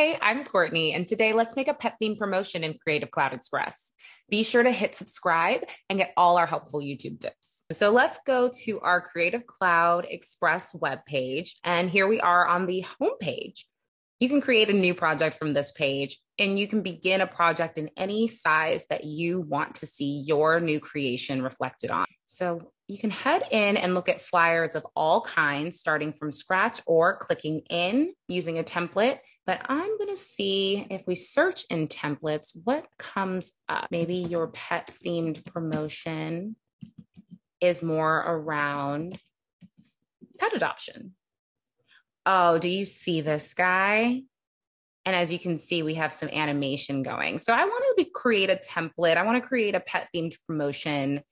Hi, I'm Courtney, and today let's make a pet theme promotion in Creative Cloud Express. Be sure to hit subscribe and get all our helpful YouTube tips. So let's go to our Creative Cloud Express webpage, and here we are on the homepage. You can create a new project from this page, and you can begin a project in any size that you want to see your new creation reflected on. So you can head in and look at flyers of all kinds, starting from scratch or clicking in using a template. But I'm going to see if we search in templates, what comes up. Maybe your pet themed promotion is more around pet adoption. Oh, do you see this guy? And as you can see, we have some animation going. So I want to create a template. I want to create a pet themed promotion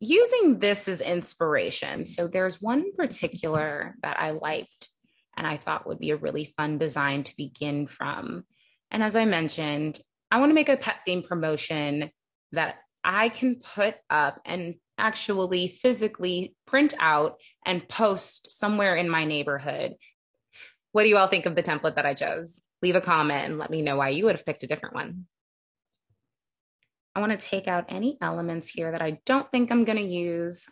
using this as inspiration. So there's one particular that I liked and I thought would be a really fun design to begin from. And as I mentioned, I want to make a pet theme promotion that I can put up and actually physically print out and post somewhere in my neighborhood what do you all think of the template that I chose? Leave a comment and let me know why you would have picked a different one. I want to take out any elements here that I don't think I'm going to use.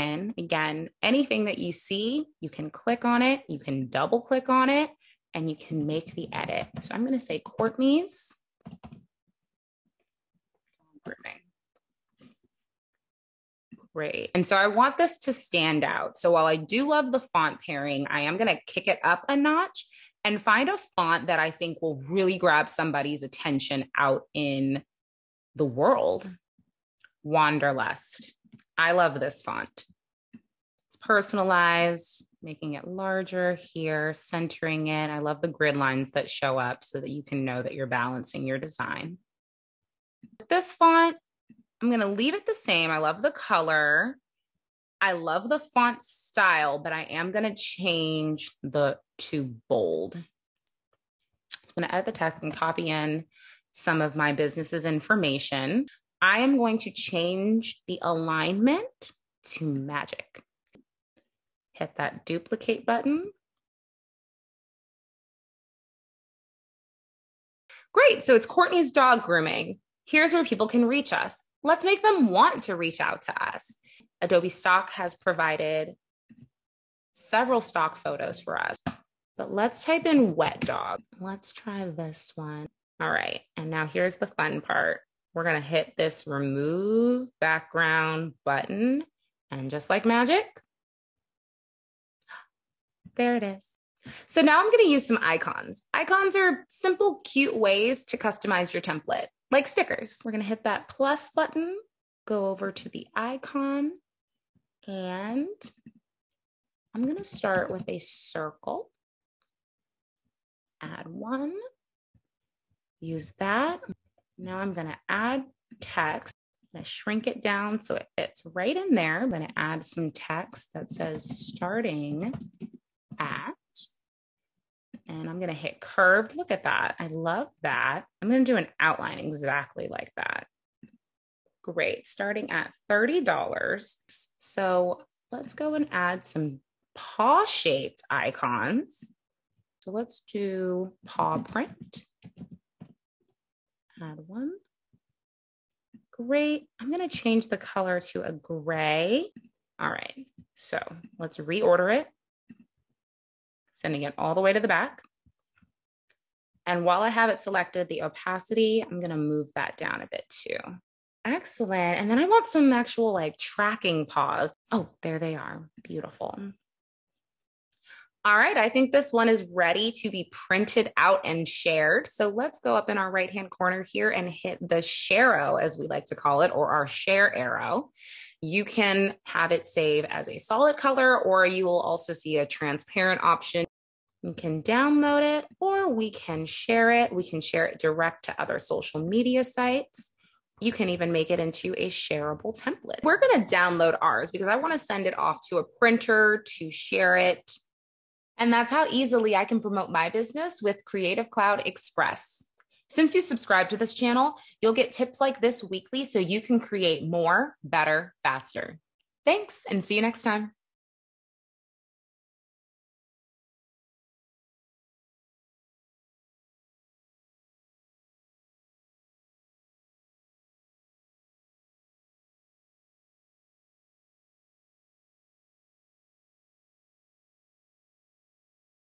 Again, anything that you see, you can click on it, you can double click on it, and you can make the edit. So I'm going to say Courtney's. Great. And so I want this to stand out. So while I do love the font pairing, I am going to kick it up a notch and find a font that I think will really grab somebody's attention out in the world. Wanderlust. I love this font. It's personalized, making it larger here, centering it. I love the grid lines that show up so that you can know that you're balancing your design. This font, I'm going to leave it the same. I love the color. I love the font style, but I am going to change the to bold. I'm going to edit the text and copy in some of my business's information. I am going to change the alignment to magic. Hit that duplicate button. Great. So it's Courtney's dog grooming. Here's where people can reach us let's make them want to reach out to us. Adobe Stock has provided several stock photos for us. But let's type in wet dog. Let's try this one. All right. And now here's the fun part. We're going to hit this remove background button. And just like magic, there it is. So now I'm going to use some icons. Icons are simple, cute ways to customize your template like stickers. We're going to hit that plus button, go over to the icon, and I'm going to start with a circle. Add one, use that. Now I'm going to add text. I'm going to shrink it down so it fits right in there. I'm going to add some text that says starting at and I'm going to hit curved. Look at that. I love that. I'm going to do an outline exactly like that. Great. Starting at $30. So let's go and add some paw shaped icons. So let's do paw print. Add one. Great. I'm going to change the color to a gray. All right. So let's reorder it sending it all the way to the back. And while I have it selected, the opacity, I'm going to move that down a bit too. Excellent. And then I want some actual like tracking paws. Oh, there they are. Beautiful. All right, I think this one is ready to be printed out and shared. So let's go up in our right hand corner here and hit the share as we like to call it, or our share arrow. You can have it save as a solid color, or you will also see a transparent option. You can download it or we can share it. We can share it direct to other social media sites. You can even make it into a shareable template. We're going to download ours because I want to send it off to a printer to share it. And that's how easily I can promote my business with Creative Cloud Express. Since you subscribe to this channel, you'll get tips like this weekly so you can create more, better, faster. Thanks and see you next time.